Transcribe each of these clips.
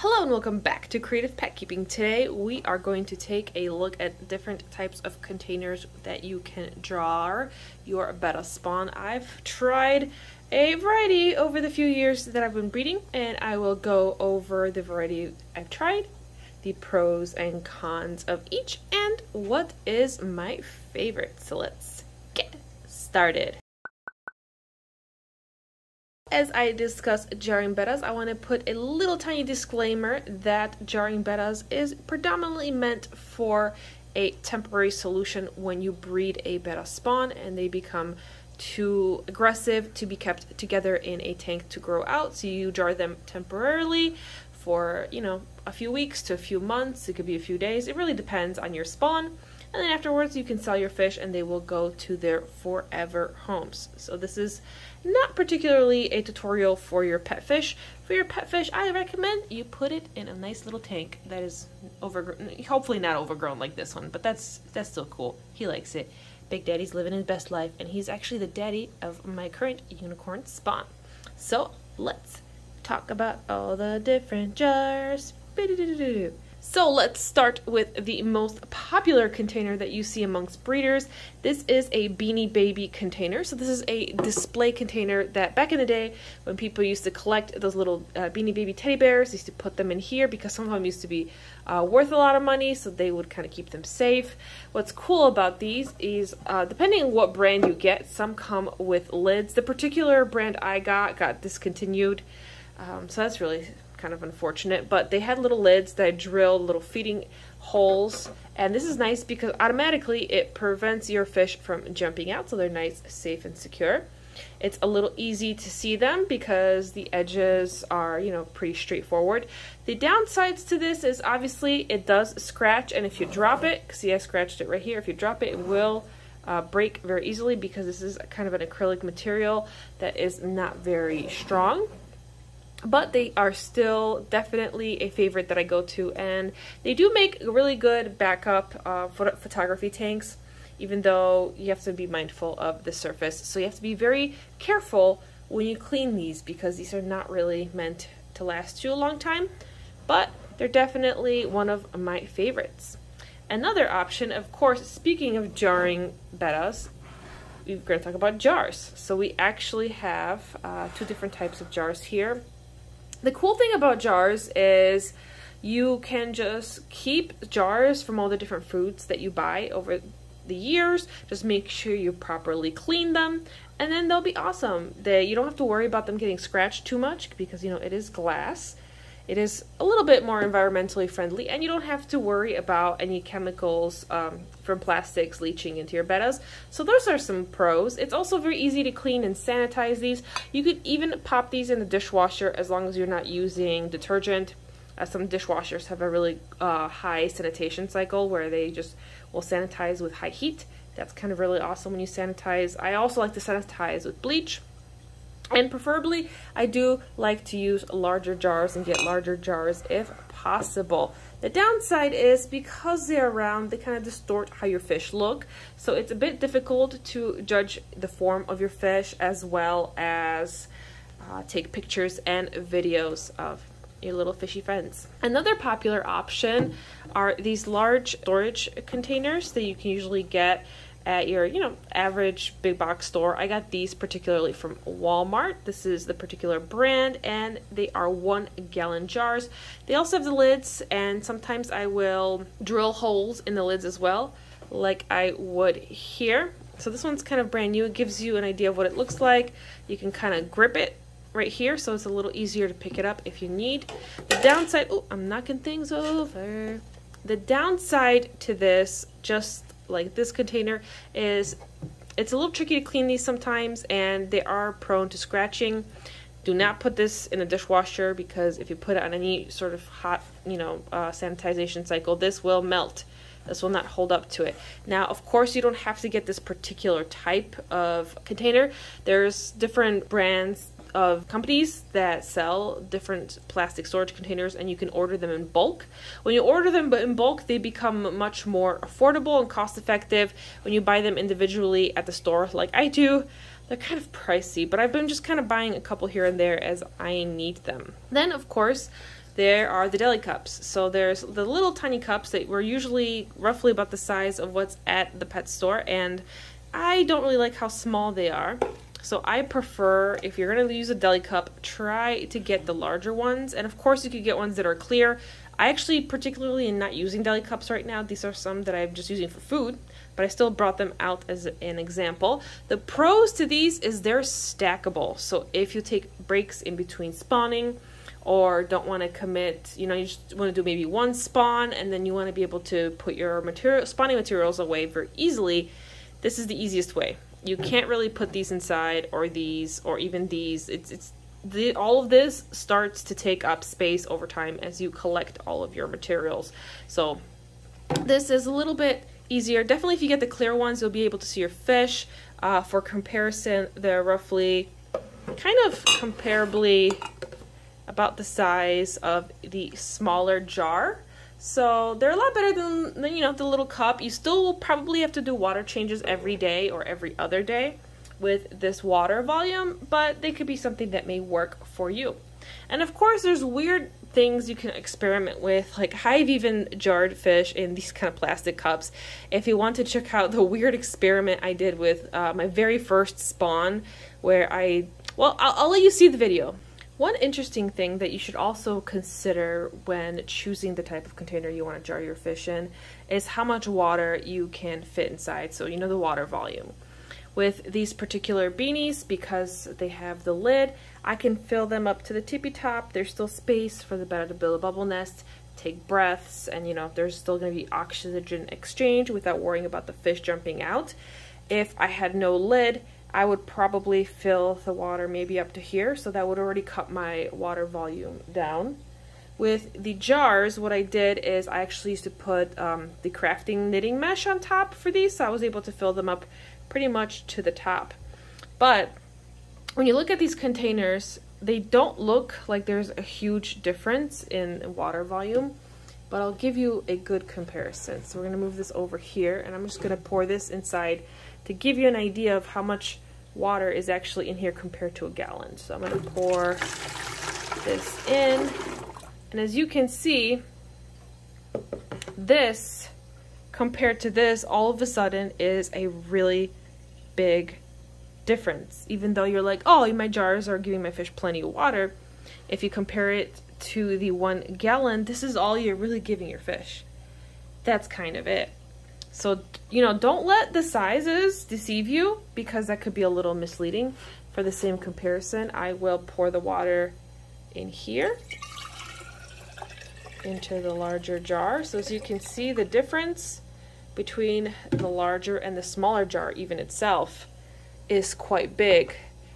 Hello and welcome back to Creative Pet Keeping. Today we are going to take a look at different types of containers that you can draw your betta spawn. I've tried a variety over the few years that I've been breeding and I will go over the variety I've tried, the pros and cons of each, and what is my favorite. So let's get started. As I discuss jarring bettas, I want to put a little tiny disclaimer that jarring bettas is predominantly meant for a temporary solution when you breed a betta spawn and they become too aggressive to be kept together in a tank to grow out. So you jar them temporarily for, you know, a few weeks to a few months. It could be a few days. It really depends on your spawn. And then afterwards you can sell your fish and they will go to their forever homes. So this is not particularly a tutorial for your pet fish. For your pet fish, I recommend you put it in a nice little tank that is overgrown, hopefully not overgrown like this one, but that's that's still cool. He likes it. Big Daddy's living his best life, and he's actually the daddy of my current unicorn spawn. So let's talk about all the different jars. So let's start with the most popular container that you see amongst breeders. This is a Beanie Baby container. So this is a display container that back in the day when people used to collect those little uh, Beanie Baby teddy bears, used to put them in here because some of them used to be uh, worth a lot of money so they would kind of keep them safe. What's cool about these is uh, depending on what brand you get, some come with lids. The particular brand I got got discontinued. Um, so that's really kind of unfortunate, but they had little lids that I drilled little feeding holes. And this is nice because automatically it prevents your fish from jumping out, so they're nice, safe, and secure. It's a little easy to see them because the edges are, you know, pretty straightforward. The downsides to this is obviously it does scratch, and if you drop it, see I scratched it right here, if you drop it, it will uh, break very easily because this is kind of an acrylic material that is not very strong but they are still definitely a favorite that I go to and they do make really good backup uh, photo photography tanks even though you have to be mindful of the surface. So you have to be very careful when you clean these because these are not really meant to last you a long time but they're definitely one of my favorites. Another option of course speaking of jarring bettas we're going to talk about jars. So we actually have uh, two different types of jars here the cool thing about jars is you can just keep jars from all the different fruits that you buy over the years. Just make sure you properly clean them and then they'll be awesome. They, you don't have to worry about them getting scratched too much because you know it is glass. It is a little bit more environmentally friendly, and you don't have to worry about any chemicals um, from plastics leaching into your bettas. So those are some pros. It's also very easy to clean and sanitize these. You could even pop these in the dishwasher as long as you're not using detergent. Uh, some dishwashers have a really uh, high sanitation cycle where they just will sanitize with high heat. That's kind of really awesome when you sanitize. I also like to sanitize with bleach and preferably, I do like to use larger jars and get larger jars if possible. The downside is because they're round, they kind of distort how your fish look. So it's a bit difficult to judge the form of your fish as well as uh, take pictures and videos of your little fishy friends. Another popular option are these large storage containers that you can usually get at your, you know, average big box store. I got these particularly from Walmart. This is the particular brand and they are one gallon jars. They also have the lids and sometimes I will drill holes in the lids as well like I would here. So this one's kind of brand new. It gives you an idea of what it looks like. You can kind of grip it right here so it's a little easier to pick it up if you need. The downside, oh, I'm knocking things over. The downside to this, just like this container is it's a little tricky to clean these sometimes and they are prone to scratching do not put this in a dishwasher because if you put it on any sort of hot you know uh, sanitization cycle this will melt this will not hold up to it. Now, of course, you don't have to get this particular type of container. There's different brands of companies that sell different plastic storage containers and you can order them in bulk. When you order them but in bulk, they become much more affordable and cost effective. When you buy them individually at the store like I do, they're kind of pricey, but I've been just kind of buying a couple here and there as I need them. Then, of course, there are the deli cups. So there's the little tiny cups that were usually roughly about the size of what's at the pet store, and I don't really like how small they are. So I prefer, if you're going to use a deli cup, try to get the larger ones. And of course, you could get ones that are clear. I actually particularly am not using deli cups right now. These are some that I'm just using for food, but I still brought them out as an example. The pros to these is they're stackable. So if you take breaks in between spawning, or don't want to commit, you know, you just want to do maybe one spawn and then you want to be able to put your material spawning materials away very easily, this is the easiest way. You can't really put these inside or these or even these. It's it's the, all of this starts to take up space over time as you collect all of your materials. So this is a little bit easier. Definitely if you get the clear ones, you'll be able to see your fish. Uh, for comparison, they're roughly kind of comparably about the size of the smaller jar. So they're a lot better than, than, you know, the little cup. You still will probably have to do water changes every day or every other day with this water volume, but they could be something that may work for you. And of course, there's weird things you can experiment with. Like I've even jarred fish in these kind of plastic cups. If you want to check out the weird experiment I did with uh, my very first spawn, where I, well, I'll, I'll let you see the video. One interesting thing that you should also consider when choosing the type of container you want to jar your fish in is how much water you can fit inside. So you know the water volume. With these particular beanies, because they have the lid, I can fill them up to the tippy top. There's still space for the betta to build a bubble nest, take breaths, and you know, there's still going to be oxygen exchange without worrying about the fish jumping out. If I had no lid, I would probably fill the water maybe up to here, so that would already cut my water volume down. With the jars, what I did is I actually used to put um, the crafting knitting mesh on top for these, so I was able to fill them up pretty much to the top. But when you look at these containers, they don't look like there's a huge difference in water volume, but I'll give you a good comparison. So we're gonna move this over here, and I'm just gonna pour this inside to give you an idea of how much water is actually in here compared to a gallon. So I'm to pour this in. And as you can see, this compared to this all of a sudden is a really big difference. Even though you're like, oh, my jars are giving my fish plenty of water, if you compare it to the one gallon, this is all you're really giving your fish. That's kind of it. So, you know, don't let the sizes deceive you because that could be a little misleading. For the same comparison, I will pour the water in here into the larger jar. So as you can see, the difference between the larger and the smaller jar even itself is quite big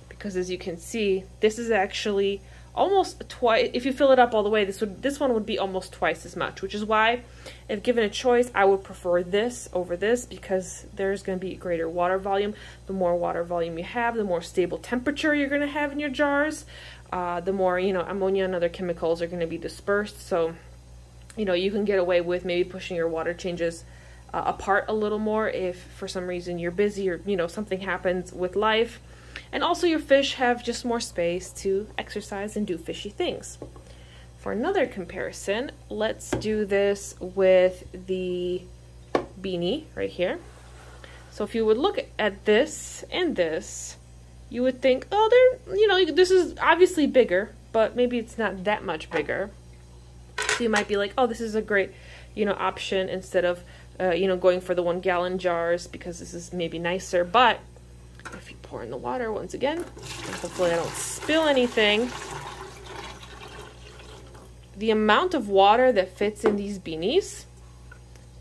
because as you can see, this is actually almost twice if you fill it up all the way this would this one would be almost twice as much which is why if given a choice I would prefer this over this because there's going to be greater water volume. The more water volume you have the more stable temperature you're going to have in your jars. Uh, the more you know ammonia and other chemicals are going to be dispersed. So you know you can get away with maybe pushing your water changes uh, apart a little more if for some reason you're busy or you know something happens with life and also your fish have just more space to exercise and do fishy things. For another comparison, let's do this with the beanie right here. So if you would look at this and this, you would think, oh, they're, you know, this is obviously bigger, but maybe it's not that much bigger. So you might be like, oh, this is a great, you know, option instead of, uh, you know, going for the one gallon jars because this is maybe nicer. But if you pour in the water once again, and hopefully I don't spill anything, the amount of water that fits in these beanies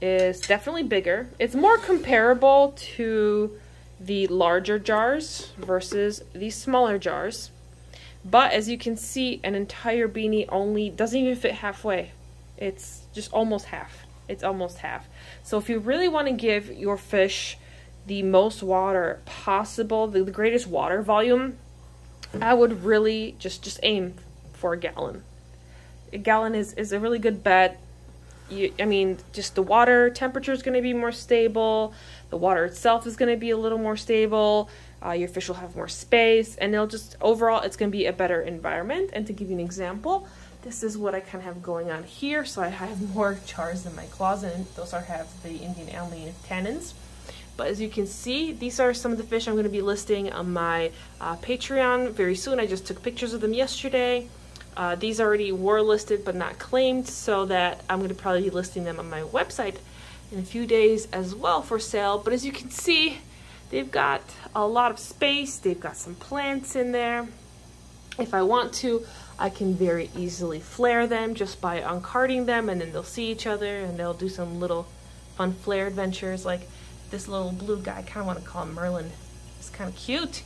is definitely bigger. It's more comparable to the larger jars versus these smaller jars. But as you can see, an entire beanie only doesn't even fit halfway. It's just almost half. It's almost half. So if you really want to give your fish the most water possible, the, the greatest water volume, I would really just just aim for a gallon. A gallon is, is a really good bet. You, I mean, just the water temperature is going to be more stable. The water itself is going to be a little more stable. Uh, your fish will have more space, and it'll just overall, it's going to be a better environment. And to give you an example, this is what I kind of have going on here. So I have more jars in my closet. Those are have the Indian almond tannins. But as you can see, these are some of the fish I'm going to be listing on my uh, Patreon very soon. I just took pictures of them yesterday. Uh, these already were listed but not claimed, so that I'm going to probably be listing them on my website in a few days as well for sale. But as you can see, they've got a lot of space. They've got some plants in there. If I want to, I can very easily flare them just by uncarding them and then they'll see each other and they'll do some little fun flare adventures like this little blue guy. I kind of want to call him Merlin. He's kind of cute.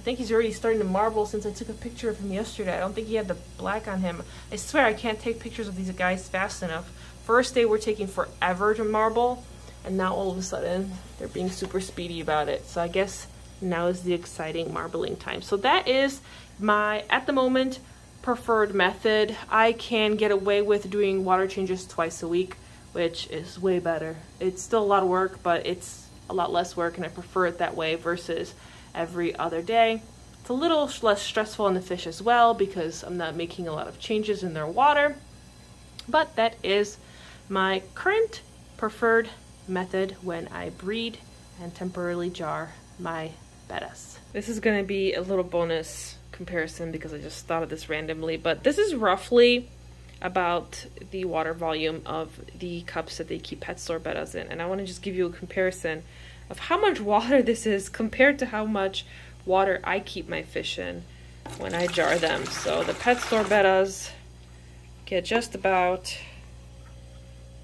I think he's already starting to marble since I took a picture of him yesterday. I don't think he had the black on him. I swear I can't take pictures of these guys fast enough. First they were taking forever to marble, and now all of a sudden they're being super speedy about it. So I guess now is the exciting marbling time. So that is my, at the moment, preferred method. I can get away with doing water changes twice a week which is way better. It's still a lot of work, but it's a lot less work and I prefer it that way versus every other day. It's a little less stressful on the fish as well because I'm not making a lot of changes in their water. But that is my current preferred method when I breed and temporarily jar my bettas. This is going to be a little bonus comparison because I just thought of this randomly, but this is roughly about the water volume of the cups that they keep pet store bettas in. And I want to just give you a comparison of how much water this is compared to how much water I keep my fish in when I jar them. So the pet store bettas get just about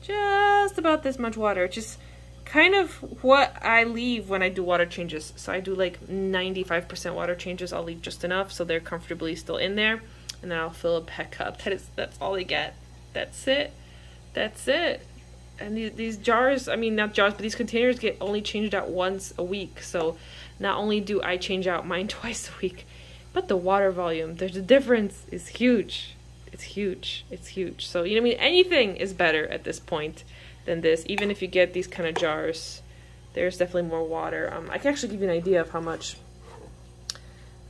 just about this much water, which is kind of what I leave when I do water changes. So I do like 95% water changes. I'll leave just enough so they're comfortably still in there and then I'll fill a pet cup. That is, that's all they get. That's it. That's it. And these, these jars, I mean, not jars, but these containers get only changed out once a week. So not only do I change out mine twice a week, but the water volume, there's a difference is huge. It's huge. It's huge. So, you know, I mean, anything is better at this point than this. Even if you get these kind of jars, there's definitely more water. Um, I can actually give you an idea of how much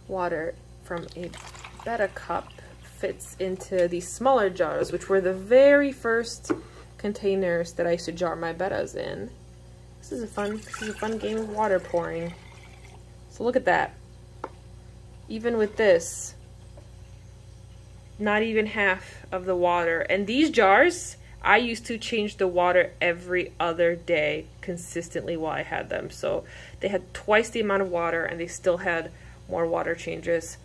water from a Betta cup fits into these smaller jars, which were the very first containers that I used to jar my bettas in. This is a fun, this is a fun game of water pouring. So look at that. Even with this, not even half of the water. And these jars, I used to change the water every other day consistently while I had them. So they had twice the amount of water and they still had more water changes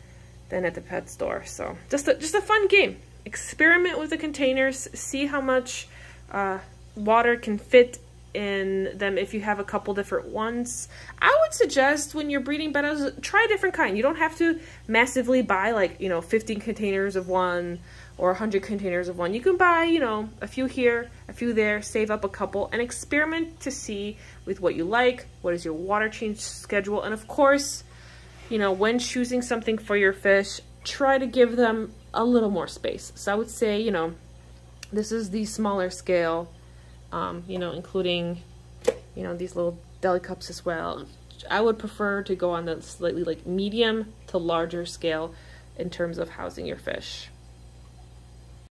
than at the pet store. So just a, just a fun game. Experiment with the containers, see how much uh, water can fit in them if you have a couple different ones. I would suggest when you're breeding bettas, try a different kind. You don't have to massively buy like, you know, 15 containers of one or 100 containers of one. You can buy, you know, a few here, a few there, save up a couple, and experiment to see with what you like, what is your water change schedule, and of course, you know, when choosing something for your fish, try to give them a little more space. So I would say, you know, this is the smaller scale, um, you know, including, you know, these little deli cups as well. I would prefer to go on the slightly like medium to larger scale in terms of housing your fish.